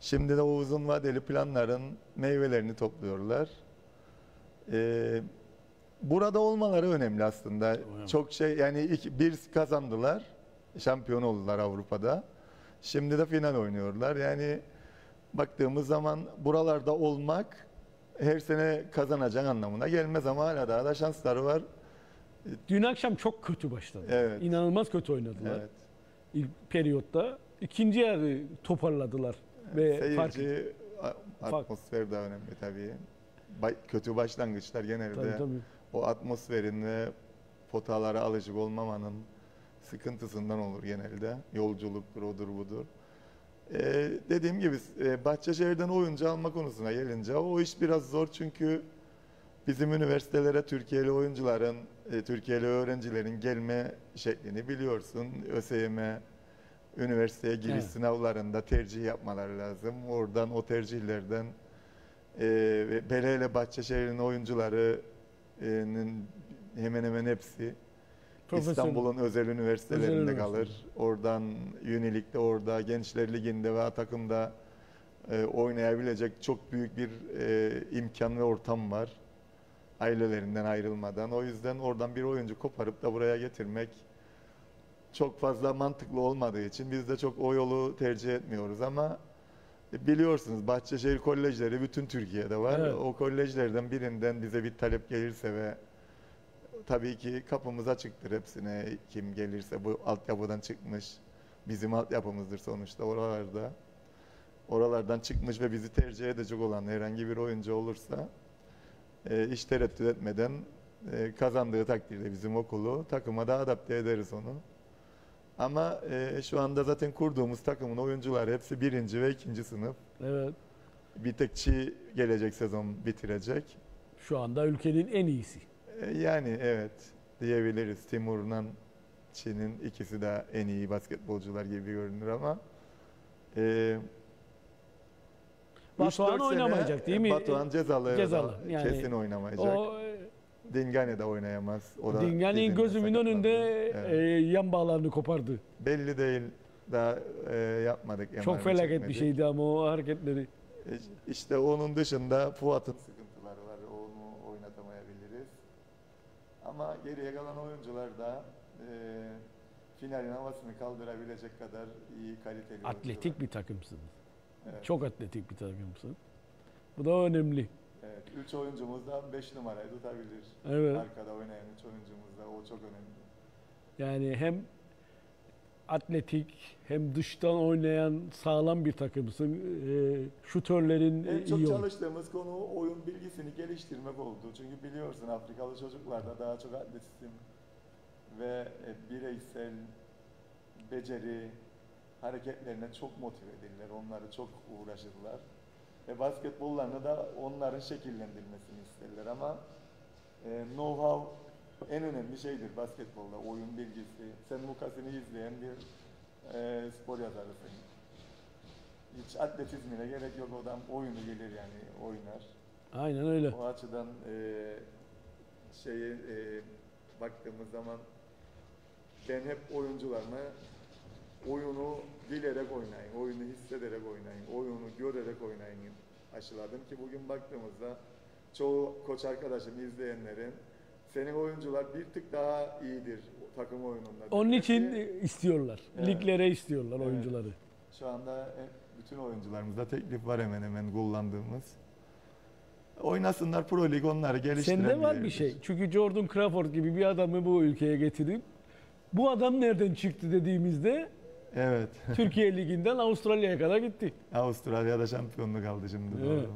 şimdi de o uzun vadeli planların meyvelerini topluyorlar. E, burada olmaları önemli aslında. Önemli. Çok şey yani iki, bir kazandılar. Şampiyon oldular Avrupa'da. Şimdi de final oynuyorlar. Yani baktığımız zaman buralarda olmak her sene kazanacak anlamına gelmez ama hala daha da şansları var. Dün akşam çok kötü başladı. Evet. İnanılmaz kötü oynadılar. Evet. İlk periyotta. İkinci yarı toparladılar. Ve fark Seyirci fark- atmosfer de önemli tabii. Ba- kötü başlangıçlar genelde tabii, tabii. O atmosferin ve potalara alışık olmamanın sıkıntısından olur genelde. Yolculuktur, odur budur. Ee, dediğim gibi e, Bahçeşehir'den oyuncu alma konusuna gelince o iş biraz zor çünkü bizim üniversitelere Türkiye'li oyuncuların, e, Türkiye'li öğrencilerin gelme şeklini biliyorsun. ÖSYM, üniversiteye giriş Evet. sınavlarında tercih yapmaları lazım. Oradan o tercihlerden e, ve Belediye Bahçeşehir'in oyuncularının hemen hemen hepsi. İstanbul'un özel üniversitelerinde Özel kalır. üniversiteler. Oradan Unilik'te orada Gençler Ligi'nde veya takımda e, oynayabilecek çok büyük bir e, imkan ve ortam var. Ailelerinden ayrılmadan. O yüzden oradan bir oyuncu koparıp da buraya getirmek çok fazla mantıklı olmadığı için biz de çok o yolu tercih etmiyoruz ama biliyorsunuz Bahçeşehir kolejleri bütün Türkiye'de var. Evet. O kolejlerden birinden bize bir talep gelirse ve tabii ki kapımız açıktır hepsine kim gelirse bu altyapıdan çıkmış bizim altyapımızdır sonuçta oralarda oralardan çıkmış ve bizi tercih edecek olan herhangi bir oyuncu olursa e, hiç tereddüt etmeden e, kazandığı takdirde bizim okulu takıma da adapte ederiz onu. Ama e, şu anda zaten kurduğumuz takımın oyuncuları hepsi birinci ve ikinci sınıf. Evet. Bir tek Çi gelecek sezon bitirecek. Şu anda ülkenin en iyisi. E, Yani evet diyebiliriz. Timur'la Çin'in ikisi de en iyi basketbolcular gibi görünür ama e, Batuhan 3-4 sene oynamayacak değil mi? Batuhan cezalı. Cezalı, yani kesin oynamayacak. O Dingane de oynayamaz. O da Dingane'nin gözümün sakatlandı. önünde Evet. e, yan bağlarını kopardı. Belli değil. Daha e, yapmadık. Çok felaket bir çekmedik. şeydi ama o hareketleri. E, İşte onun dışında Fuat'ın sıkıntıları var. Onu oynatamayabiliriz. Ama geriye kalan oyuncular da e, finalin havasını kaldırabilecek kadar iyi kaliteli Atletik oyuncular. bir takımsınız. Evet. Çok atletik bir takımsın. Bu da önemli. Evet. Üç oyuncumuz da 5 numarayı tutabilir. Evet. Arkada oynayan üç oyuncumuz da o çok önemli. Yani hem atletik hem dıştan oynayan sağlam bir takımsın. E, şutörlerin En iyi çok olur. çalıştığımız konu oyun bilgisini geliştirmek oldu. Çünkü biliyorsun Afrikalı çocuklarda daha çok atletizm ve e, bireysel beceri hareketlerine çok motive edilirler. Onları çok uğraşırlar. Ve basketbollarını da onların şekillendirilmesini isterler ama e, know-how en önemli şeydir basketbolda. Oyun bilgisi. Sen Mukas'ını izleyen bir e, spor yazarısın. Hiç atletizmine gerek yok adam oyunu gelir yani oynar. Aynen öyle. O açıdan e, şeye e, baktığımız zaman ben hep oyuncularıma oyunu bilerek oynayın, oyunu hissederek oynayın, oyunu görerek oynayın aşıladım ki bugün baktığımızda çoğu koç arkadaşım izleyenlerin senin oyuncular bir tık daha iyidir takım oyununda. Onun için ki istiyorlar. Evet. Liglere istiyorlar Evet. oyuncuları. Şu anda bütün oyuncularımızda teklif var hemen hemen kullandığımız. Oynasınlar Pro Lig onları geliştiren Sende var bir yerdir. şey. Çünkü Jordan Crawford gibi bir adamı bu ülkeye getirip bu adam nereden çıktı dediğimizde Evet. [LAUGHS] Türkiye Ligi'nden Avustralya'ya kadar gitti. Avustralya'da şampiyonluk aldı şimdi Evet. doğru.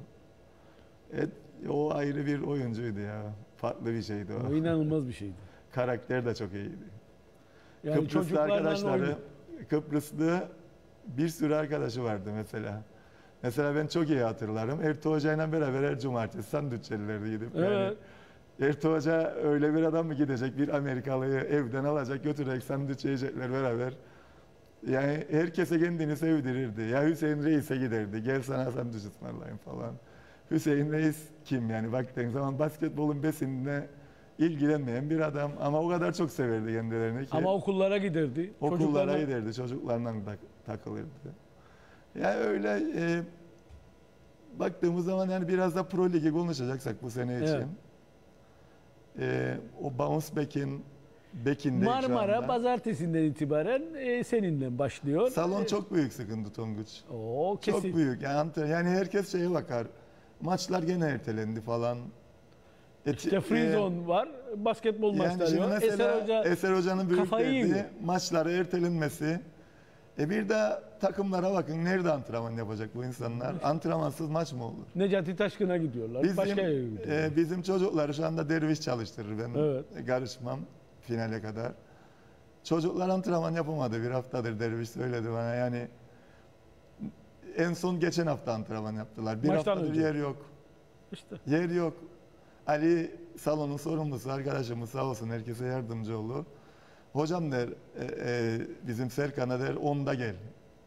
Evet, o ayrı bir oyuncuydu ya. Farklı bir şeydi o. O inanılmaz bir şeydi. [LAUGHS] Karakter de çok iyiydi. Yani Kıbrıslı arkadaşları, oyun- Kıbrıslı bir sürü arkadaşı vardı mesela. Mesela ben çok iyi hatırlarım. Ertuğ Hoca ile beraber her cumartesi sandviççilerde gidip yani Evet. Ertuğ Hoca öyle bir adam mı gidecek bir Amerikalıyı evden alacak götürecek sandviç yiyecekler beraber. Yani herkese kendini sevdirirdi. Ya Hüseyin Reis'e giderdi. Gel sana sandviç ısmarlayayım falan. Hüseyin Reis kim yani baktığın zaman basketbolun besinine ilgilenmeyen bir adam ama o kadar çok severdi kendilerini ki Ama okullara giderdi. okullara giderdi çocuklarla tak- takılırdı. Yani öyle e, baktığımız zaman yani biraz da Pro Ligi konuşacaksak bu sene için. Evet. E, o bounce back'in back'inde şu Marmara pazartesinden itibaren e, seninle başlıyor. Salon E, çok büyük sıkıntı Tonguç. Oo, kesin. Çok büyük. Yani, ante- yani herkes şeye bakar. Maçlar gene ertelendi falan. Et- İşte free e, zone var. Basketbol Yani maçları şimdi var. mesela Eser Hoca Eser Hoca'nın büyük kafayı derdi yiyor. maçları ertelenmesi. E bir de takımlara bakın nerede antrenman yapacak bu insanlar? Antrenmansız maç mı olur? Necati Taşkın'a gidiyorlar. Bizim, Başka yere gidiyorlar. e, bizim çocuklar şu anda derviş çalıştırır. Ben Evet. karışmam finale kadar. Çocuklar antrenman yapamadı. Bir haftadır derviş söyledi bana. Yani en son geçen hafta antrenman yaptılar. Bir Maçtan haftadır önce. yer yok. İşte. Yer yok. Ali salonun sorumlusu arkadaşımız sağ olsun herkese yardımcı oldu. Hocam der, e, e, bizim Serkan'a der 10'da gel.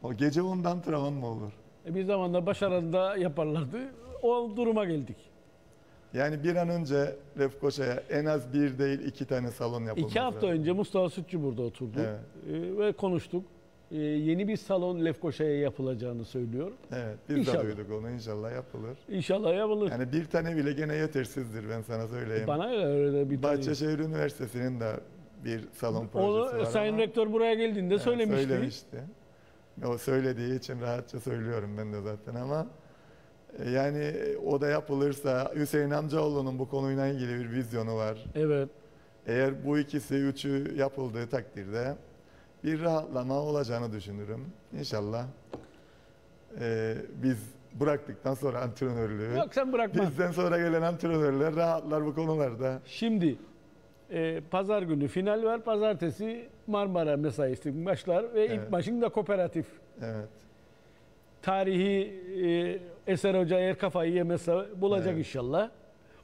O gece 10'da antrenman mı olur? E, bir zamanda başarıda yaparlardı. O duruma geldik. Yani bir an önce Lefkoşa'ya en az bir değil iki tane salon yapılması İki hafta lazım. önce Mustafa Sütçü burada oturdu Evet. E, ve konuştuk. E, yeni bir salon Lefkoşa'ya yapılacağını söylüyor. Evet, biz İnşallah. de duyduk onu inşallah yapılır. İnşallah yapılır. Yani bir tane bile gene yetersizdir ben sana söyleyeyim. Bana öyle bir tane. Bahçeşehir Üniversitesi'nin de bir salon projesi Onu var Sayın ama- Rektör buraya geldiğinde Evet, söylemişti. Söylemişti. O söylediği için rahatça söylüyorum ben de zaten ama yani o da yapılırsa Hüseyin amcaoğlu'nun bu konuyla ilgili bir vizyonu var. Evet. Eğer bu ikisi üçü yapıldığı takdirde bir rahatlama olacağını düşünürüm. İnşallah e, biz bıraktıktan sonra antrenörlüğü Yok sen bırakma. bizden sonra gelen antrenörler rahatlar bu konularda. Şimdi e, pazar günü final var. Pazartesi Marmara mesaisi maçlar ve ilk Evet. maçın da kooperatif. Evet. Tarihi e, Eser Hoca eğer kafayı yemezse bulacak Evet. inşallah.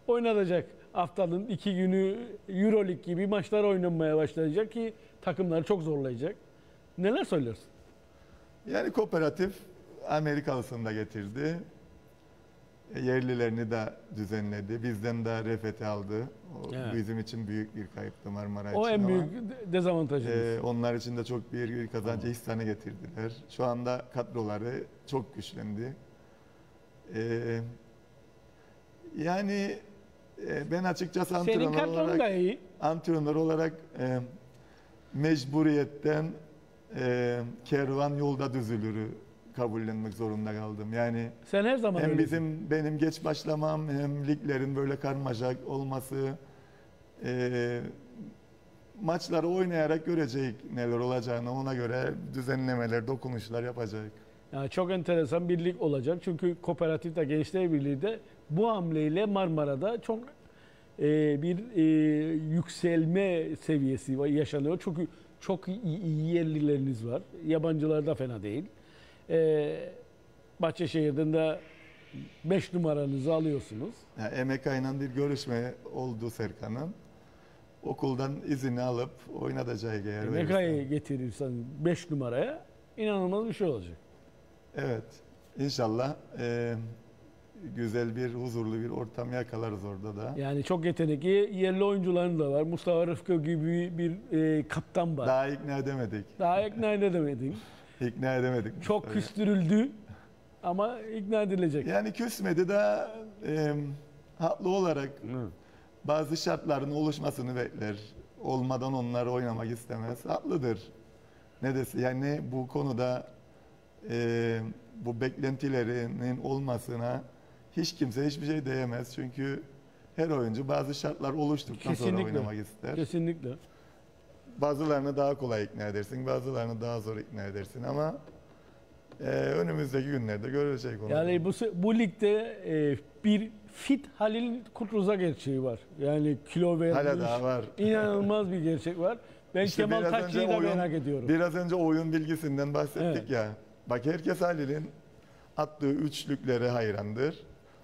Oynatacak. Haftanın iki günü Euroleague gibi maçlar oynanmaya başlayacak ki takımları çok zorlayacak. Neler söylersin? Yani kooperatif Amerikalısını da getirdi. E, Yerlilerini de düzenledi. Bizden de refeti aldı. O Evet. bizim için büyük bir kayıptı Marmara O için en ama, büyük de- dezavantajımız. e, onlar için de çok büyük bir kazancı İhsan'ı getirdiler. Şu anda kadroları çok güçlendi. E, yani e, ben açıkçası Senin antrenör kadron olarak iyi. antrenör olarak e, mecburiyetten e, kervan yolda düzülürü kabullenmek zorunda kaldım. Yani Sen her zaman hem öylesin. bizim benim geç başlamam hem liglerin böyle karmaşık olması e, maçları oynayarak görecek neler olacağını ona göre düzenlemeler, dokunuşlar yapacak. Yani çok enteresan bir lig olacak. Çünkü Kooperatif de Gençler Birliği de bu hamleyle Marmara'da çok e, bir e, yükselme seviyesi yaşanıyor. Çünkü çok iyi, iyi yerlileriniz var. Yabancılar da fena değil. E, Bahçeşehir'den de 5 numaranızı alıyorsunuz. Yani Emekay'la bir görüşme oldu Serkan'ın. Okuldan izini alıp oynatacağı eğer verirse. Mekayı getirirsen 5 numaraya inanılmaz bir şey olacak. Evet. İnşallah e, güzel bir, huzurlu bir ortam yakalarız orada da. Yani çok yetenekli yerli oyuncuların da var. Mustafa Rıfkı gibi bir e, kaptan var. Daha, Daha ikna edemedik. ikna [LAUGHS] edemedin. İkna edemedik. Çok küstürüldü ama ikna edilecek. Yani küsmedi de e, haklı olarak Hı. bazı şartların oluşmasını bekler. Olmadan onlar oynamak istemez. Haklıdır. Ne desin? Yani bu konuda e, bu beklentilerinin olmasına hiç kimse hiçbir şey diyemez. Çünkü her oyuncu bazı şartlar oluştuktan sonra Kesinlikle. oynamak ister. Kesinlikle. Bazılarını daha kolay ikna edersin, bazılarını daha zor ikna edersin ama e, önümüzdeki günlerde görecek onu. Yani bu bu ligde e, bir fit Halil Kutruz'a gerçeği var. Yani kilo vermiş. Hala daha var. İnanılmaz bir gerçek var. Ben İşte Kemal Takçı'yı da oyun- merak ediyorum. Biraz önce oyun bilgisinden bahsettik Evet. ya. Bak herkes Halil'in attığı üçlüklere hayrandır.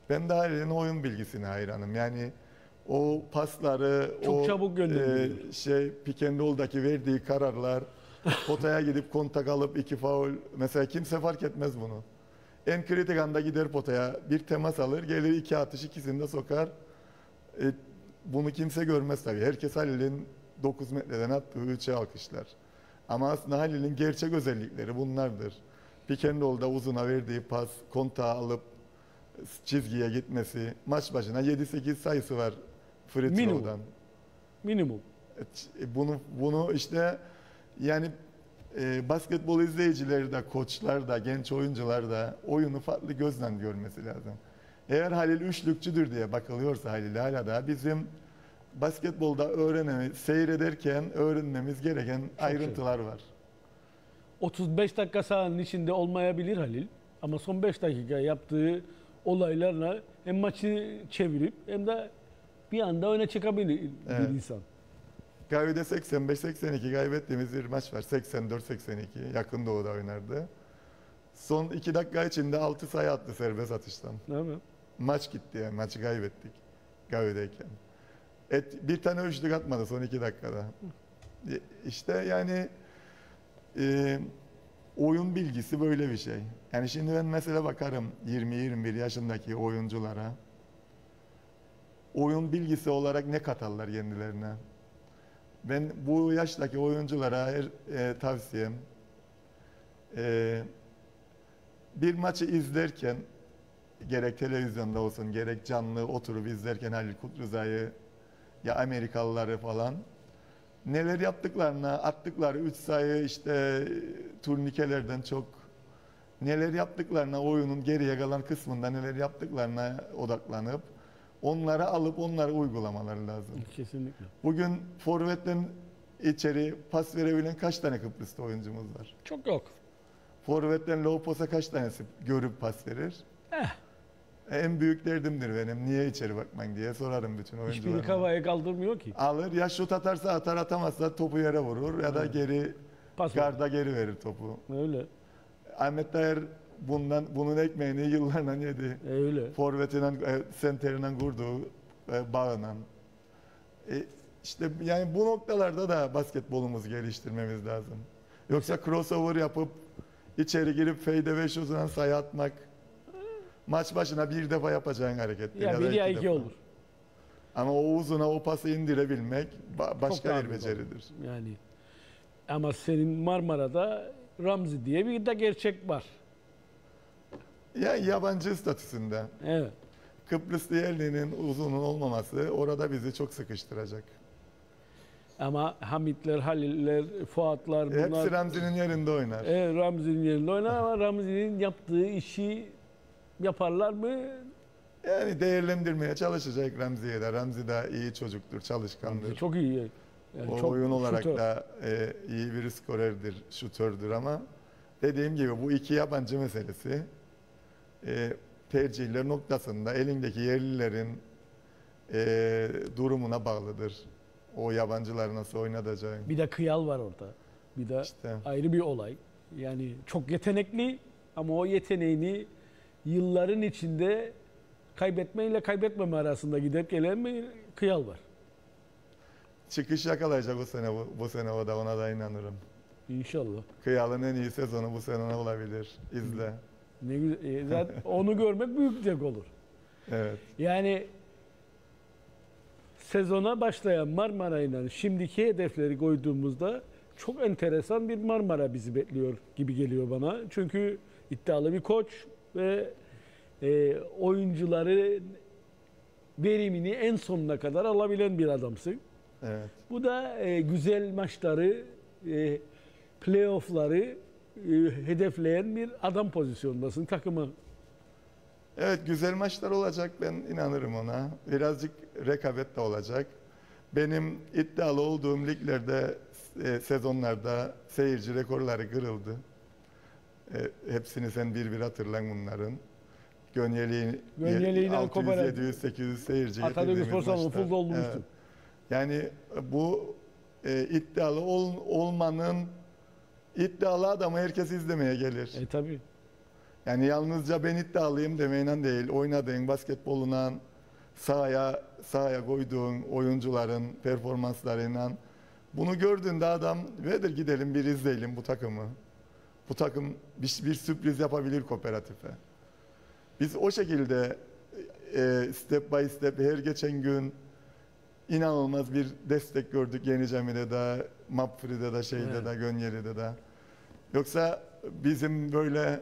Ben de Halil'in oyun bilgisine hayranım. Yani o pasları, Çok o çabuk e, şey pick and roll'daki verdiği kararlar, [LAUGHS] potaya gidip kontak alıp iki faul. Mesela kimse fark etmez bunu. En kritik anda gider potaya, bir temas alır, gelir iki atış ikisini de sokar. E, bunu kimse görmez tabii. Herkes Halil'in 9 metreden attığı üçe alkışlar. Ama aslında Halil'in gerçek özellikleri bunlardır. Pick and roll'da uzuna verdiği pas, kontağı alıp çizgiye gitmesi. Maç başına 7-8 sayısı var free Minimum. E, Bunu bunu işte yani e, basketbol izleyicileri de, koçlar da, genç oyuncular da oyunu farklı gözden görmesi lazım. Eğer Halil üçlükçüdür diye bakılıyorsa Halil hala da bizim basketbolda öğrenmemiz, seyrederken öğrenmemiz gereken ayrıntılar var. 35 dakika sahanın içinde olmayabilir Halil. Ama son 5 dakika yaptığı olaylarla hem maçı çevirip hem de bir anda öne çıkabilir Evet. bir insan. Gavi'de 85-82 kaybettiğimiz bir maç var. 84-82 yakın doğuda oynardı. Son 2 dakika içinde 6 sayı attı serbest atıştan. Değil mi? Maç gitti yani maçı kaybettik Gavi'deyken. Et, bir tane üçlük atmadı son 2 dakikada. E, İşte yani e, oyun bilgisi böyle bir şey. Yani şimdi ben mesela bakarım 20-21 yaşındaki oyunculara. Oyun bilgisi olarak ne katarlar kendilerine? Ben bu yaştaki oyunculara her e, tavsiyem e, bir maçı izlerken gerek televizyonda olsun gerek canlı oturup izlerken Halil Kutruza'yı ya Amerikalıları falan neler yaptıklarına attıkları 3 sayı işte turnikelerden çok neler yaptıklarına oyunun geriye kalan kısmında neler yaptıklarına odaklanıp onları alıp onları uygulamaları lazım. Kesinlikle. Bugün forvetten içeri pas verebilen kaç tane Kıbrıs'ta oyuncumuz var? Çok yok. Forvetten low post'a kaç tanesi görüp pas verir? Eh. En büyük derdimdir benim. Niye içeri bakman diye sorarım bütün Hiçbiri oyunculara. kafayı kaldırmıyor ki. Alır ya şut atarsa atar atamazsa topu yere vurur ya da geri Pas garda geri verir topu. Öyle. Ahmet Dayer bundan bunun ekmeğini yıllarla yedi. E, Öyle. Forvetinden, e, senterinden kurduğu e, bağından. E, işte yani bu noktalarda da basketbolumuzu geliştirmemiz lazım. Yoksa crossover yapıp içeri girip fade ve şutuna sayı atmak maç başına bir defa yapacağın harekettir. Ya bir ya iki defa. olur. Ama o uzuna o pası indirebilmek ba- başka bir beceridir. olur. Yani ama senin Marmara'da Ramzi diye bir de gerçek var. Ya yabancı statüsünde. Evet. Kıbrıslı yerlinin uzunun olmaması orada bizi çok sıkıştıracak. Ama Hamitler, Haliller, Fuatlar bunlar Hepsi Ramzi'nin yerinde oynar. Evet, Ramzi'nin yerinde oynar ama Ramzi'nin yaptığı işi yaparlar mı? Yani değerlendirmeye çalışacak Ramzi'ye de. Ramzi de iyi çocuktur, çalışkandır. Çok iyi. Yani o çok oyun olarak şutör. da e, iyi bir skorerdir, şutördür ama dediğim gibi bu iki yabancı meselesi e, tercihler noktasında elindeki yerlilerin e, durumuna bağlıdır. O yabancılar nasıl oynatacağı. Bir de Kıyal var orada. Bir de İşte ayrı bir olay. Yani çok yetenekli ama o yeteneğini yılların içinde kaybetme ile kaybetmeme arasında gidip gelen bir Kıyal var. çıkış yakalayacak bu sene bu, bu sene o da ona da inanırım. İnşallah. Kıyal'ın en iyi sezonu bu sene olabilir. İzle. Ne güzel. e, Zaten [LAUGHS] onu görmek büyük zevk olur. Evet. Yani sezona başlayan Marmara'yla şimdiki hedefleri koyduğumuzda çok enteresan bir Marmara bizi bekliyor gibi geliyor bana. Çünkü iddialı bir koç ve e, oyuncuları verimini en sonuna kadar alabilen bir adamsın. Evet. Bu da e, güzel maçları, e, playoff'ları e, hedefleyen bir adam pozisyondasın takımı. Evet güzel maçlar olacak ben inanırım ona. Birazcık rekabet de olacak. Benim iddialı olduğum liglerde e, sezonlarda seyirci rekorları kırıldı. E, hepsini sen bir bir hatırlan bunların. Gönyeli, Gönyeli'yle 600, Kopenhag. 700, 800 seyirci Atatürk Spor Salonu full doldurmuştu. Evet. Yani bu e, iddialı ol- olmanın iddialı adamı herkes izlemeye gelir. E tabii. Yani yalnızca ben iddialıyım demeyle değil, oynadığın basketboluna, sahaya, sahaya koyduğun oyuncuların performanslarıyla bunu gördüğünde adam verir gidelim bir izleyelim bu takımı. Bu takım bir, bir sürpriz yapabilir kooperatife. Biz o şekilde e, step by step her geçen gün inanılmaz bir destek gördük Yeni Cami'de de, Mapfri'de de, şeyde Evet. de, Gönyeli'de de. Yoksa bizim böyle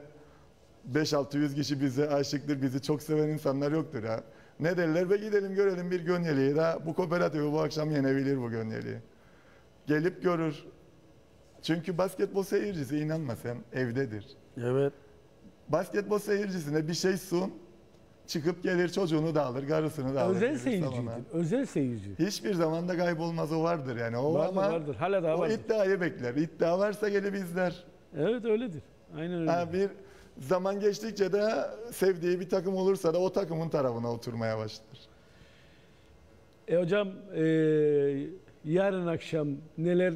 5-600 kişi bize aşıktır, bizi çok seven insanlar yoktur ya. Ne derler ve gidelim görelim bir Gönyeli'yi de bu kooperatifi bu akşam yenebilir bu Gönyeli. Gelip görür. Çünkü basketbol seyircisi inanma sen evdedir. Evet. Basketbol seyircisine bir şey sun, çıkıp gelir çocuğunu da alır, karısını da alır. Özel seyirciydin. Özel seyirci. Hiçbir zaman da kaybolmaz o vardır yani. O Vardır ama vardır. Hala daha o vardır. iddiayı bekler. İddia varsa gelip izler. Evet öyledir. Aynen öyle. Ha, bir zaman geçtikçe de sevdiği bir takım olursa da o takımın tarafına oturmaya başlar. E hocam e, yarın akşam neler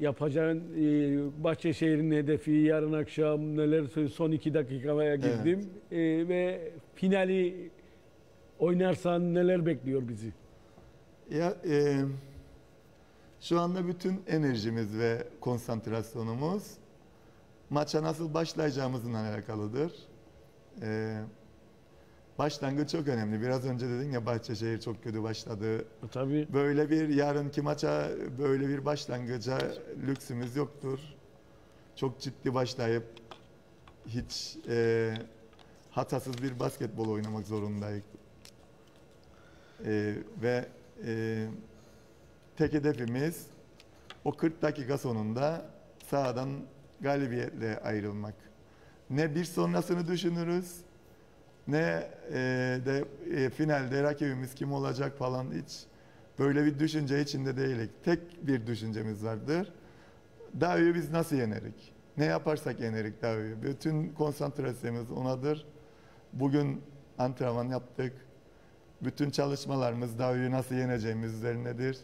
yapacağın e, Bahçeşehir'in hedefi yarın akşam neler son iki dakikaya girdim E, ve finali oynarsan neler bekliyor bizi? Ya e, şu anda bütün enerjimiz ve konsantrasyonumuz maça nasıl başlayacağımızla alakalıdır. E, başlangıç çok önemli. Biraz önce dedin ya Bahçeşehir çok kötü başladı. Tabii. Böyle bir yarınki maça böyle bir başlangıca lüksümüz yoktur. Çok ciddi başlayıp hiç e, hatasız bir basketbol oynamak zorundayız. E, ve e, tek hedefimiz o 40 dakika sonunda sahadan galibiyetle ayrılmak. Ne bir sonrasını düşünürüz ne e, de e, finalde rakibimiz kim olacak falan hiç böyle bir düşünce içinde değilik. Tek bir düşüncemiz vardır. Davi'yi biz nasıl yenerik? Ne yaparsak yenerik Davi'yi. Bütün konsantrasyonumuz onadır. Bugün antrenman yaptık. Bütün çalışmalarımız Davi'yi nasıl yeneceğimiz üzerinedir.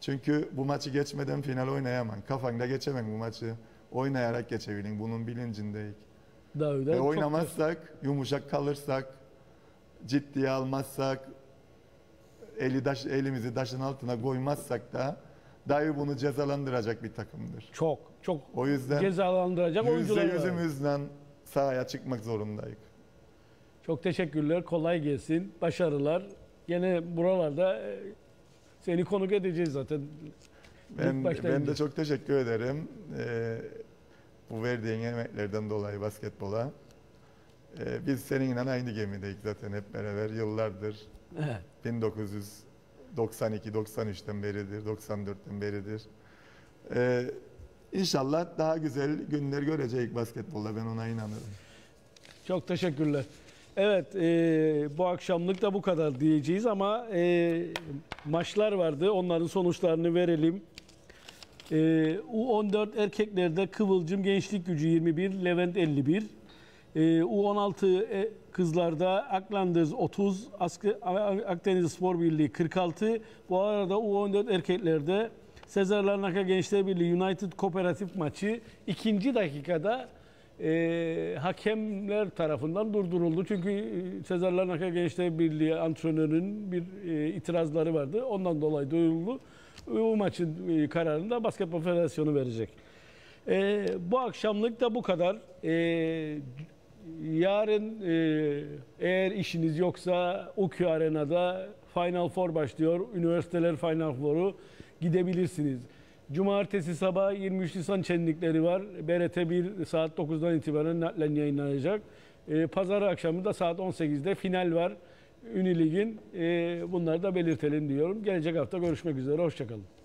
Çünkü bu maçı geçmeden final oynayamam. Kafanda geçemem bu maçı. Oynayarak geçebilin. Bunun bilincindeyiz. Daha öyle. Ve çok- oynamazsak, yumuşak kalırsak, ciddiye almazsak, eli taş, elimizi taşın altına koymazsak da dahi bunu cezalandıracak bir takımdır. Çok çok O yüzden cezalandıracak oyuncular var. yüzümüzden sahaya çıkmak zorundayız. Çok teşekkürler. Kolay gelsin. Başarılar. Gene buralarda e, seni konuk edeceğiz zaten. Ben, ben de çok teşekkür ederim. Ee, bu verdiğin emeklerden dolayı basketbola. Ee, biz seninle aynı gemideyiz zaten hep beraber yıllardır. Evet. 1992-93'ten beridir, 94'ten beridir. Ee, inşallah daha güzel günler göreceğiz basketbolda ben ona inanırım. Çok teşekkürler. Evet, e, bu akşamlık da bu kadar diyeceğiz ama e, maçlar vardı. Onların sonuçlarını verelim. E, U14 erkeklerde Kıvılcım Gençlik Gücü 21, Levent 51. E, U16 e, kızlarda Aklandız 30, Askı- Akdeniz Spor Birliği 46. Bu arada U14 erkeklerde Sezar Larnaka Gençler Birliği United Kooperatif maçı ikinci dakikada e, hakemler tarafından durduruldu. Çünkü e, Sezar Larnaka Gençler Birliği antrenörünün bir e, itirazları vardı. Ondan dolayı duyuruldu. Bu maçın e, kararını da Basketbol Federasyonu verecek. E, bu akşamlık da bu kadar. E, yarın e, eğer işiniz yoksa UQ Arena'da Final Four başlıyor. Üniversiteler Final Four'u gidebilirsiniz. Cumartesi sabah 23 Nisan şenlikleri var. BRT 1 saat 9'dan itibaren naklen yayınlanacak. E, Pazar akşamı da saat 18'de final var. Ünilig'in. E, bunları da belirtelim diyorum. Gelecek hafta görüşmek üzere. Hoşçakalın.